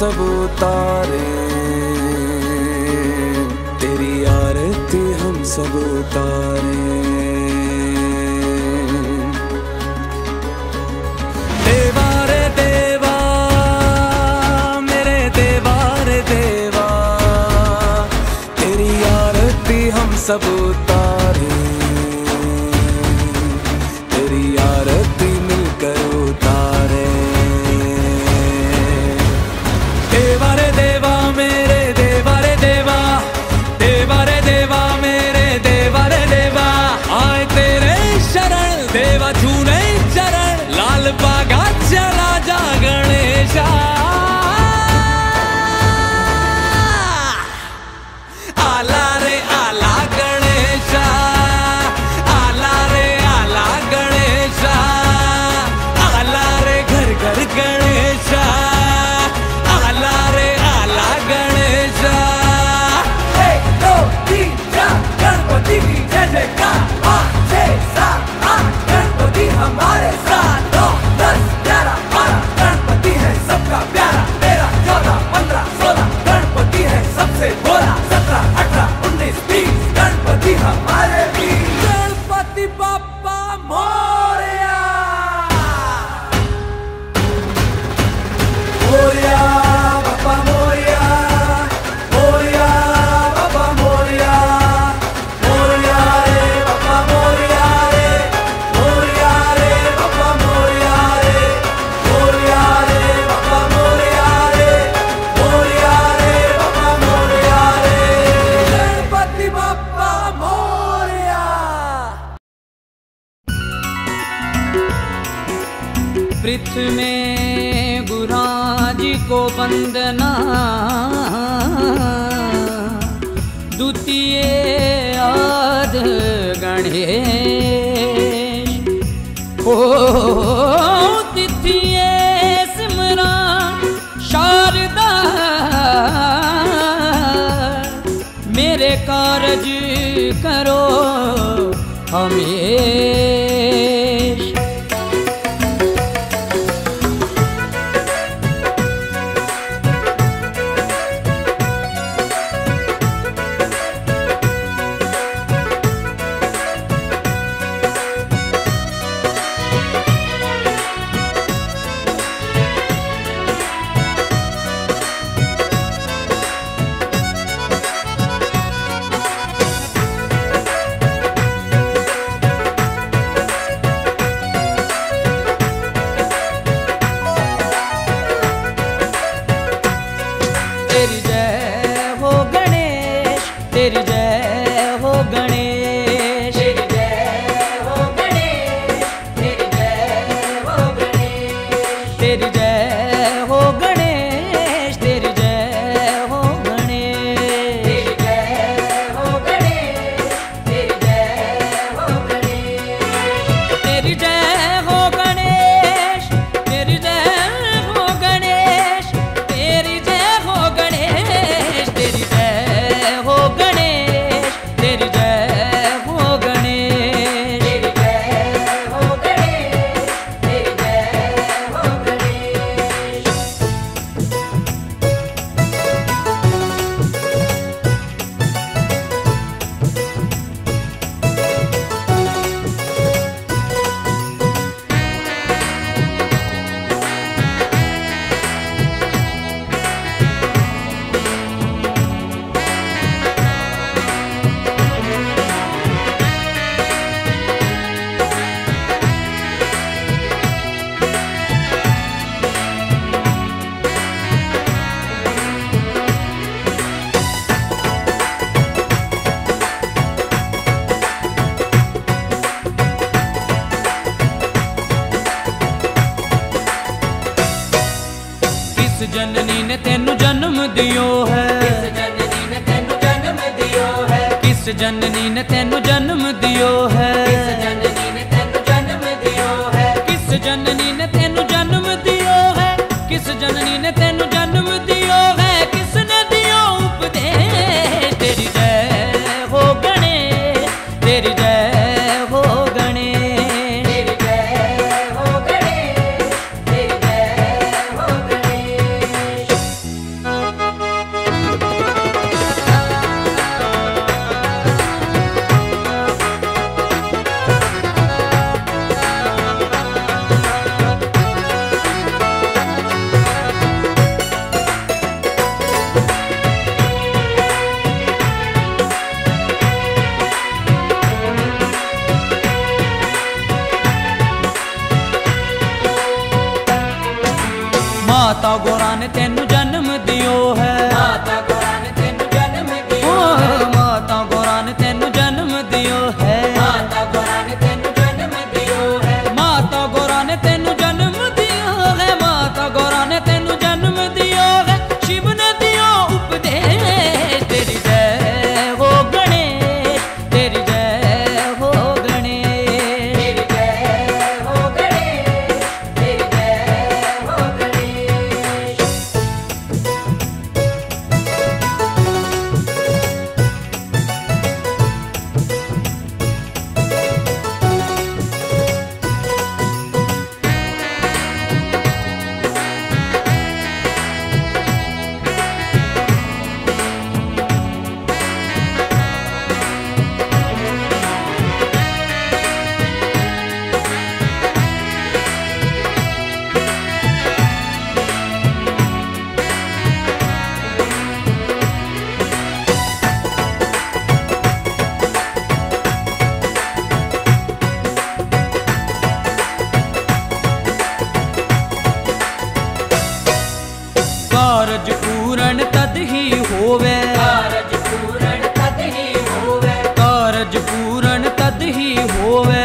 सब उतारे। तेरी आरती हम सब उतारे। सब उतारे। जननी ने ते ਹੋਵੇ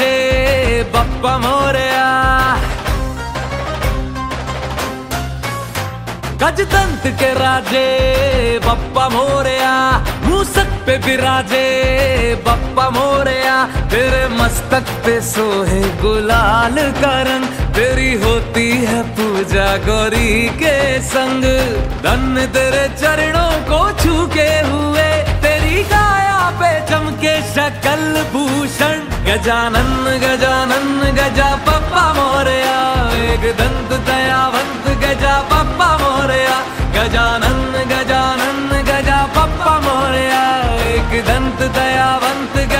जे बप्पा मोरया। गजतंत के राजे बप्पा मोरया। मूसक पे बिराजे बप्पा मोरया। तेरे मस्तक पे सोहे गुलाल का रंग। तेरी होती है पूजा गौरी के संग। धन तेरे चरणों को छूके हुए। तेरी गाय चमके सकल भूषण, गजानन गजानन, गजा पप्पा मोरया। एक दंत दयावंत गजा पप्पा मोरया। गजानन गजानन, गजा पप्पा मोरया। एक दंत दयावंत गजा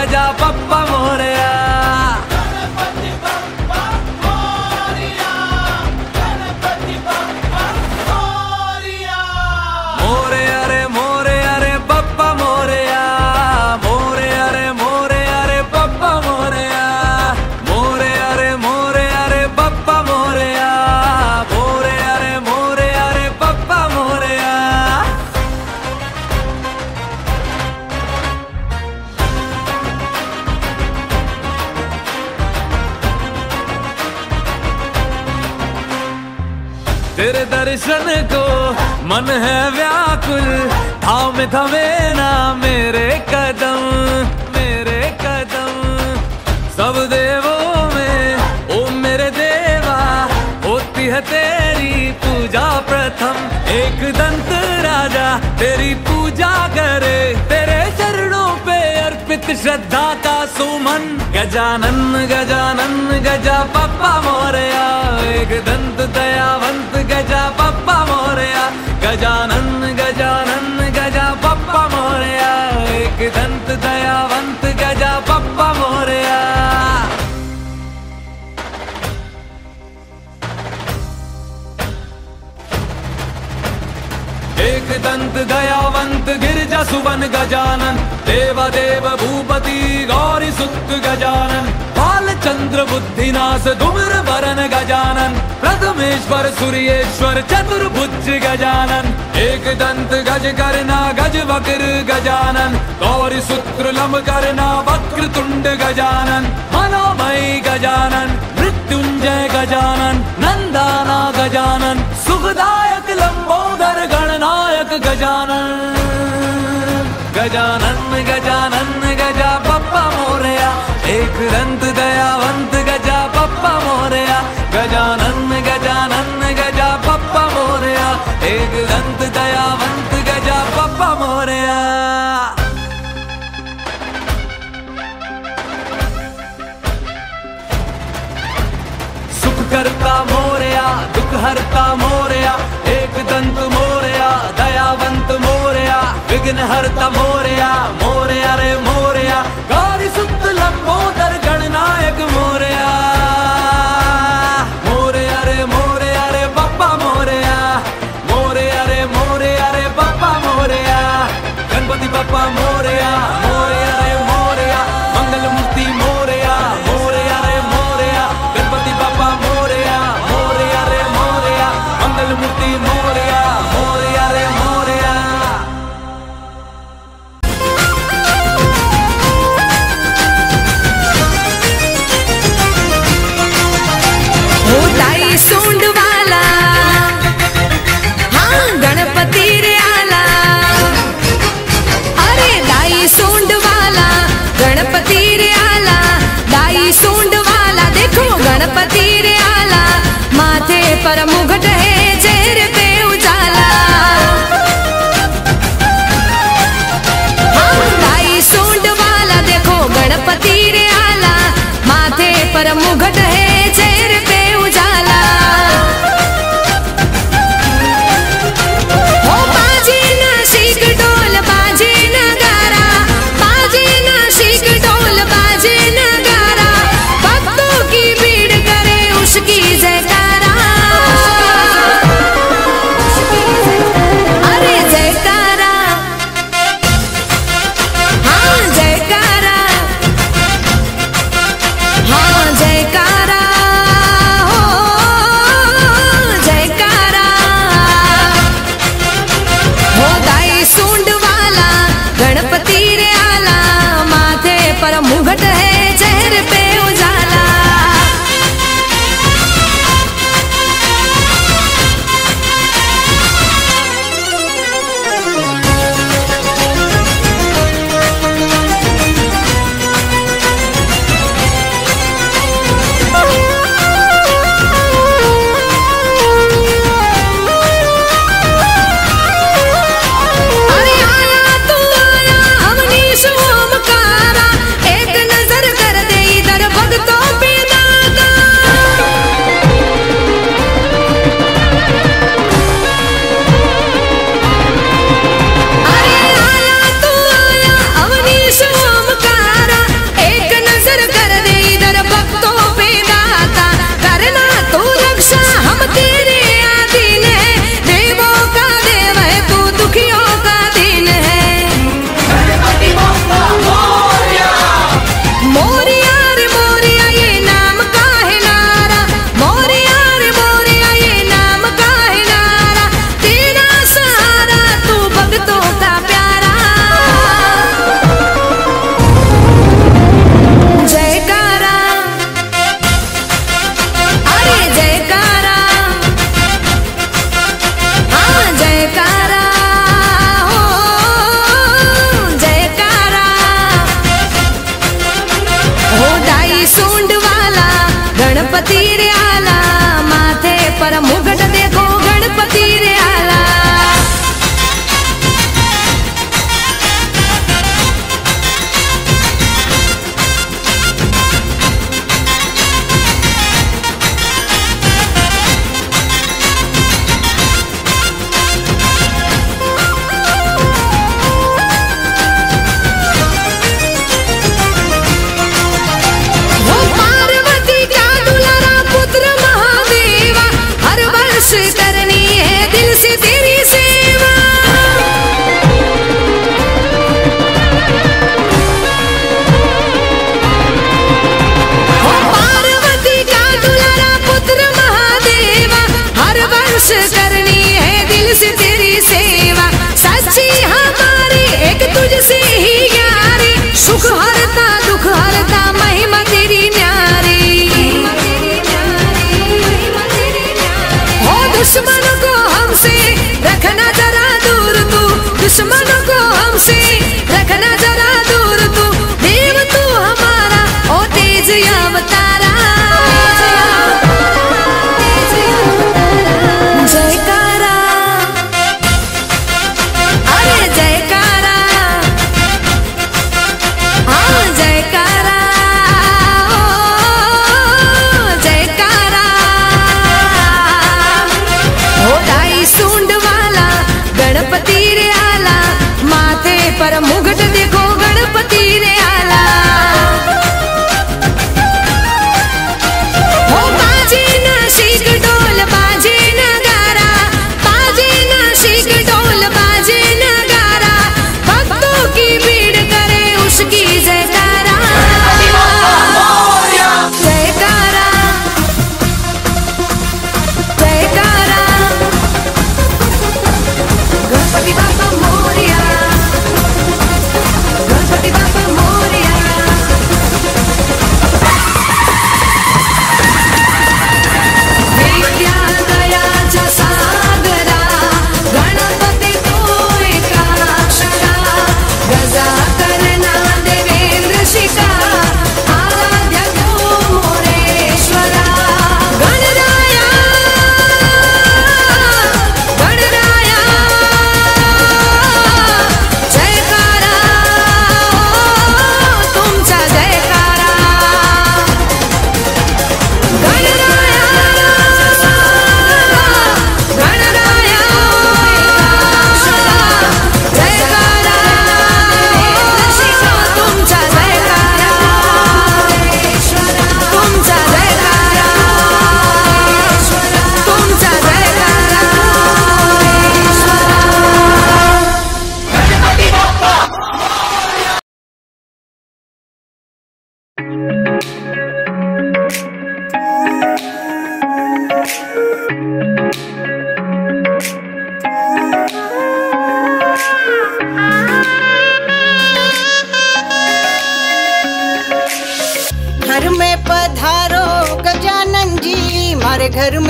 दर्शन को मन है व्याकुल, थाम थमे ना मेरे कदम मेरे कदम। सब देवों में, ओ मेरे देवा, होती है तेरी पूजा प्रथम। एक दंत राजा, तेरी पूजा करे, तेरे चरणों पे अर्पित श्रद्धा का सुमन, गजानन गजानन, गजा पप्पा मोरया, एक दंत दयावंत, गजा पप्पा मोरया, गजानन गजानन, गजा पप्पा मोरया, एक दंत दयावंत दंत दयावंत गिरजा सुवन गजानन देवा देव भूपति गौरी सुत गजानन बाल चंद्र बुद्धिनाश धूम्र वरन गजानन, प्रथमेश्वर सूर्येश्वर चतुर्भुज गजानन, एक दंत गज करना गज वक्र गजानन, गौरी सूत्र लंब करना वक्र तुंड गजानन, मनोमय गजानन, मृत्युंजय गजानन, नंदाना गजानन लंबोदर गणनायक गजानन गजानन गजानन, गजा पप्पा मोरया। एक दंत दयावंत गजा पप्पा मोरया। गजानन गजानन, गजा पप्पा मोरया। एक दंत दयावंत गजा पप्पा मोरया। सुख करता मोरया, दुख हरता मोरया। विघ्न हरता मोरया मोरया रे मोरया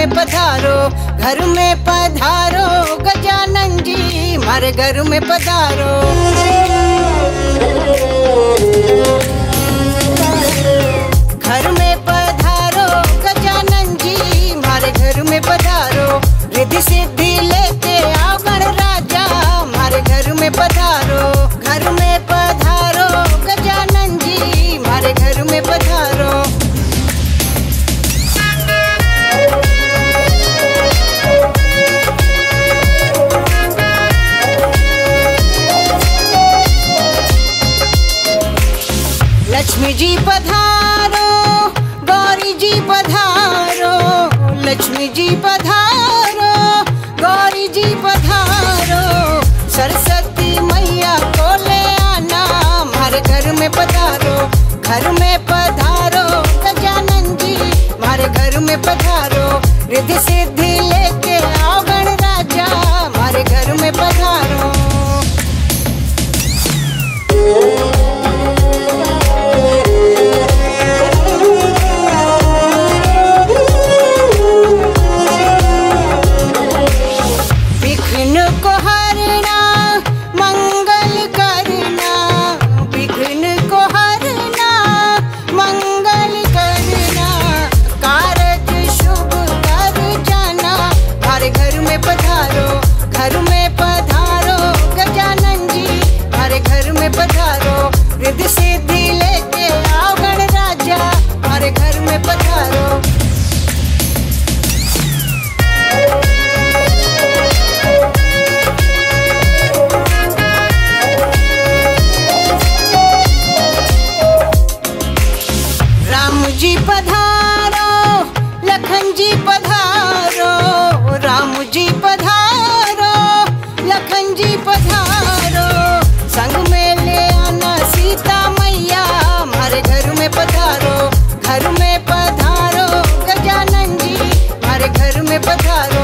में पधारो, घर में पधारो, गजानन जी, हमारे घर में पधारो। घर में पधारो, गजानन जी, हमारे घर में पधारो। रिद्धि सिद्धि लेके आओ गण राजा, हमारे घर में पधारो। लक्ष्मी जी पधारो, गौरी जी पधारो, लक्ष्मी जी पधारो, गौरी जी पधारो। सरस्वती मैया को ले आना हमारे घर में पधारो, घर में पधारो, गजानन जी हमारे घर में पधारो। रिद्धि सिद्धि राम जी पधारो लखन जी पधारो राम जी पधारो लखन जी पधारो। संग में ले आना सीता मैया, हमारे घर में पधारो, घर में पधारो, गजानन जी, हमारे घर में पधारो।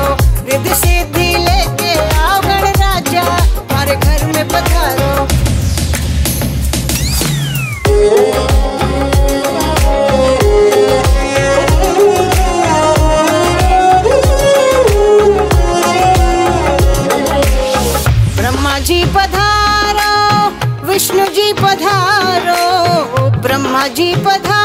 पधा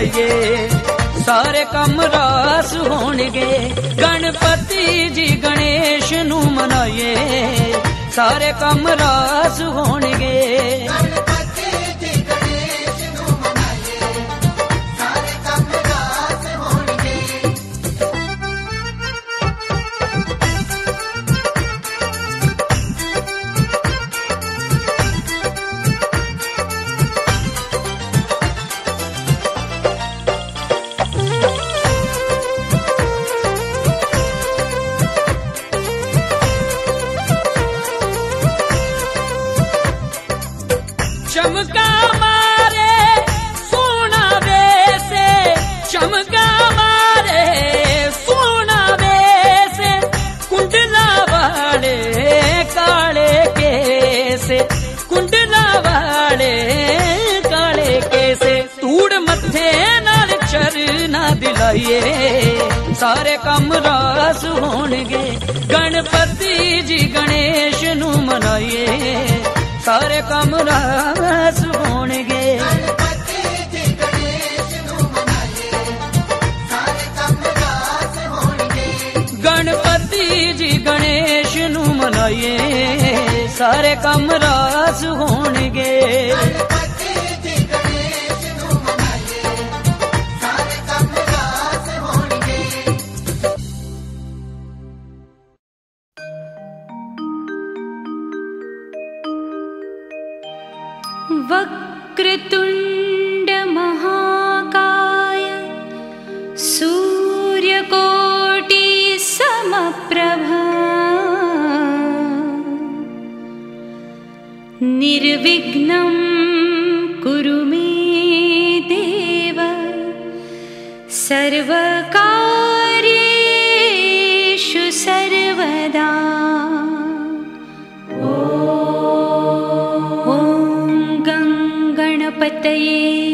ਪਾਈਏ ਸਾਰੇ ਕੰਮ ਰਾਸ ਹੋਣਗੇ। ਗਣਪਤੀ ਜੀ ਗਣੇਸ਼ ਨੂੰ ਮਨਾਈਏ। ਸਾਰੇ ਕੰਮ ਰਾਸ ਹੋਣਗੇ। ਦੀਏ ਸਾਰੇ ਕੰਮ ਰਾਸ ਹੋਣਗੇ। ਗਣਪਤੀ ਜੀ ਗਣੇਸ਼ ਨੂੰ ਮਨਾਈਏ। ਸਾਰੇ ਕੰਮ ਰਾਸ ਹੋਣਗੇ। ਗਣਪਤੀ ਜੀ ਗਣੇਸ਼ ਨੂੰ ਮਨਾਈਏ। ਸਾਰੇ ਕੰਮ ਰਾਸ ਹੋਣਗੇ। वक्रतुण्डमहाकाय सूर्यकोटिसमप्रभा। समप्रभा कुरु मे देव सर्वका tây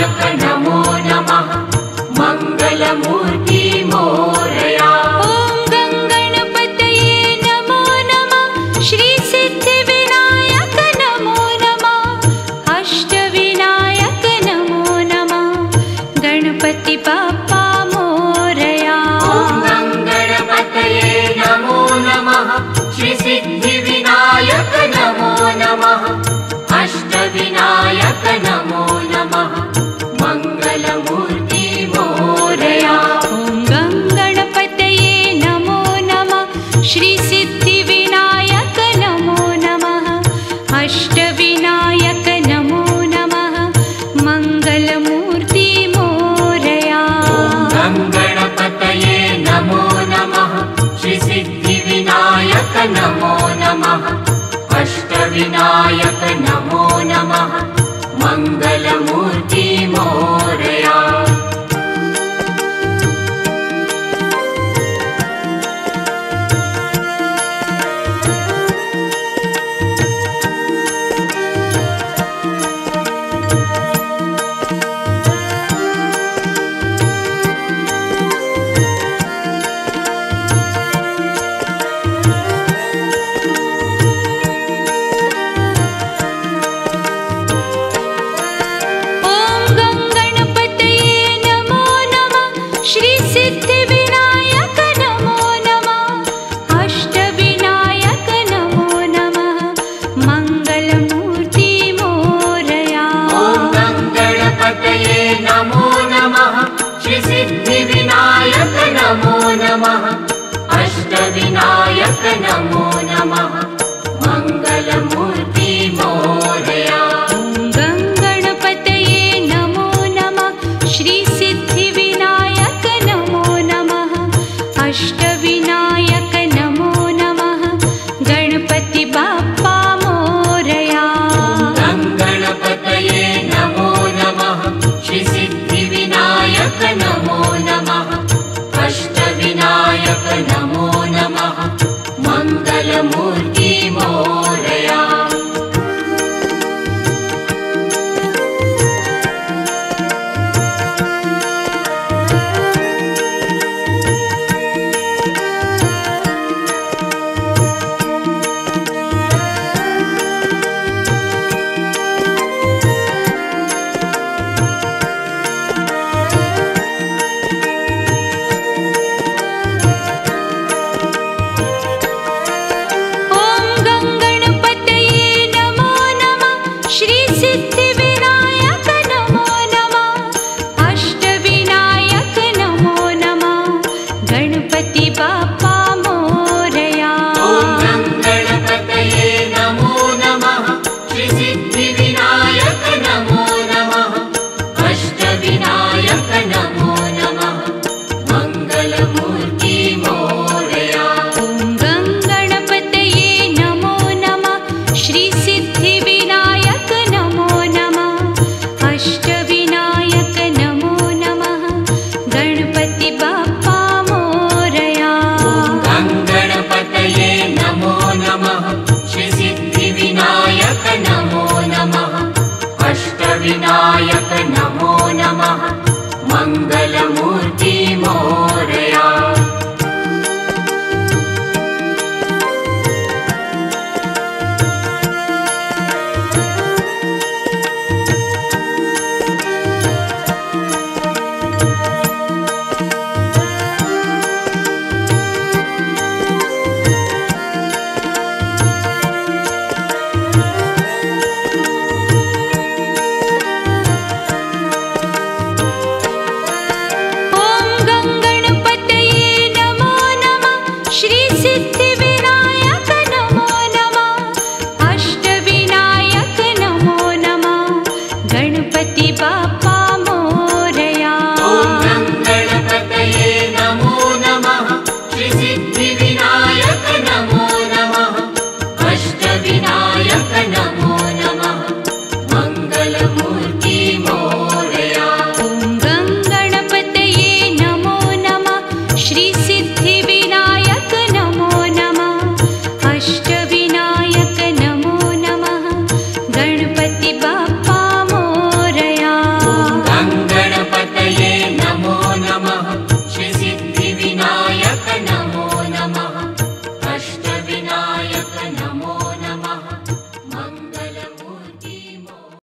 Yang kanyamu नमो नमः। अष्टविनायक नमो नमः। मङ्गलमूर्ति